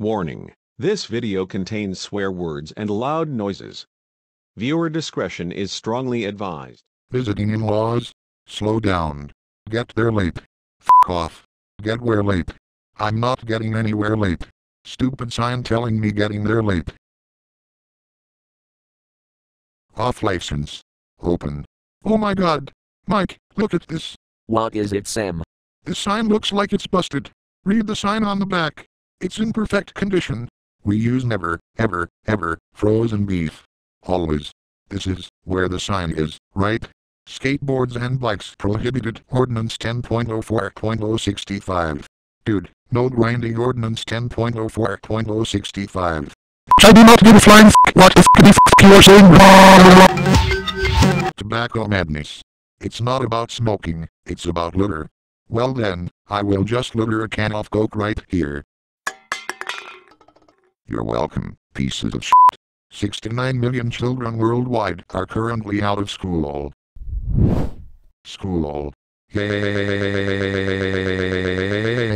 Warning. This video contains swear words and loud noises. Viewer discretion is strongly advised. Visiting in-laws? Slow down. Get there late. F off. Get where late. I'm not getting anywhere late. Stupid sign telling me getting there late. Off license. Open. Oh my god. Mike, look at this. What is it, Sam? This sign looks like it's busted. Read the sign on the back. It's in perfect condition. We use never, ever, ever, frozen beef. Always. This is where the sign is, right? Skateboards and bikes prohibited. Ordinance 10.04.065. Dude, no grinding Ordinance 10.04.065. I do not give a flying f what the f the f you are saying. Tobacco madness. It's not about smoking, it's about litter. Well then, I will just litter a can of coke right here. You're welcome, pieces of shit. 69 million children worldwide are currently out of school. All. School. Yay!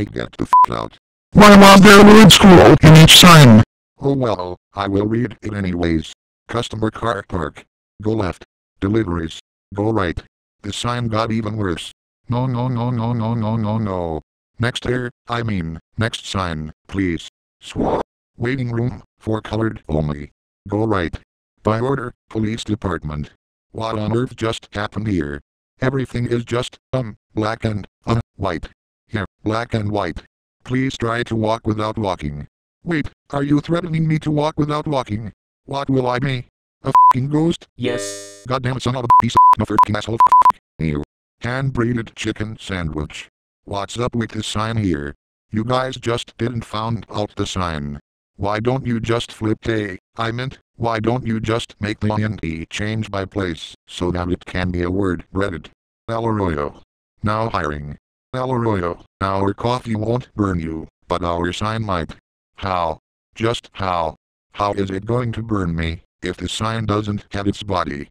Get the f out. Why was there a word school in each sign? Oh well, I will read it anyways. Customer car park. Go left. Deliveries. Go right. The sign got even worse. No no no no no no no no. Next here, I mean, next sign, please. Swap. Waiting room, for colored only. Go right. By order, police department. What on earth just happened here? Everything is just, um, black and, uh, white. Here, black and white. Please try to walk without walking. Wait, are you threatening me to walk without walking? What will I be? A f***ing ghost? Yes. Goddamn it son of a piece of freaking asshole f***. You. Hand-braided chicken sandwich. What's up with this sign here? You guys just didn't found out the sign. Why don't you just flip A? I meant, why don't you just make the INT change by place, so that it can be a word breaded? El Arroyo. Now hiring. El Arroyo. Our coffee won't burn you, but our sign might. How? Just how? How is it going to burn me, if the sign doesn't have its body?